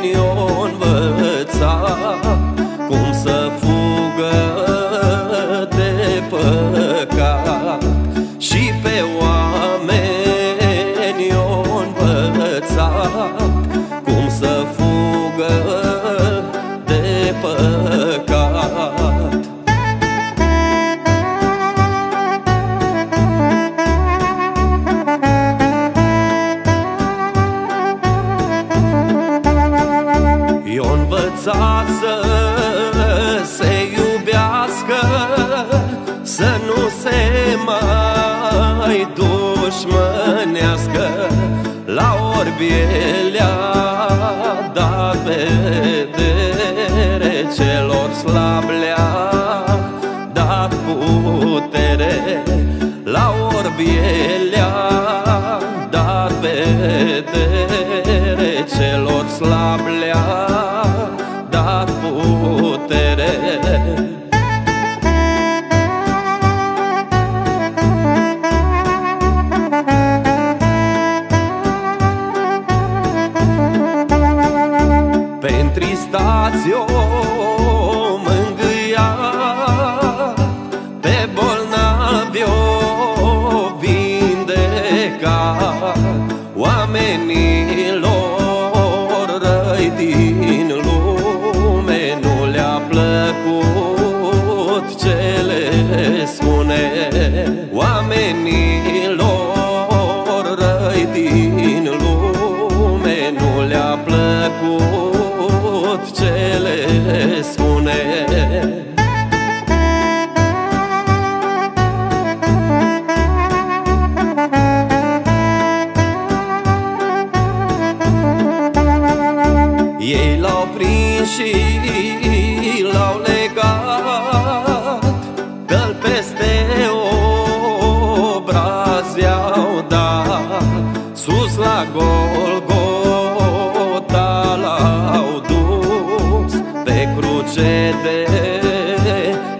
prieteni o învăța Cum să fugă de păcat. Și pe oameni La orbi le-a dat vedere Celor slab le-a dat putere La orbi le-a dat vedere Celor slab le-a dat putere stațiu mângâia Pe bolnavi o vindeca. Oamenilor răi din lume Nu le-a plăcut ce le spune. Oamenilor și l-au legat. Că-l peste obraz i-au dat Sus la Golgota l-au dus. Pe cruce de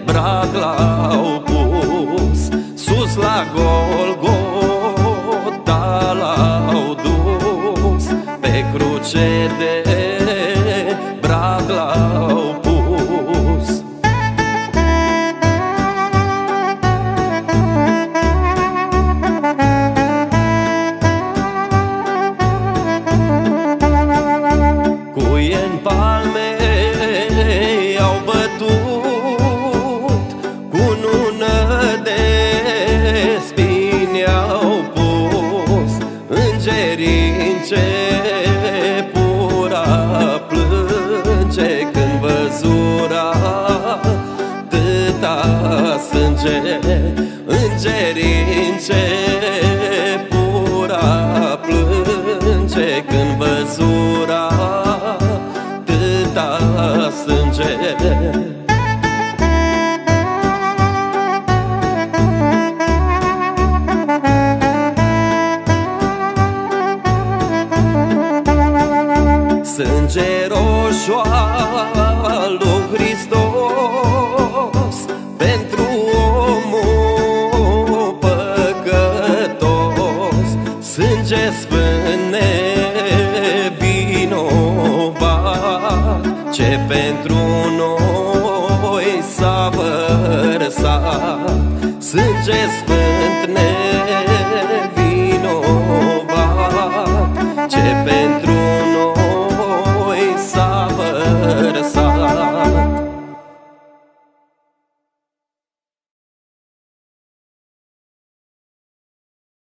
brad l-au pus Sus la Golgota brad Îngerii pura plânge Când văzura tâta sânge. Sânge roșu pentru noi s-a vărsat. Sânge sfânt nevinovat